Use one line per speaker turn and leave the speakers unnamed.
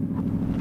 you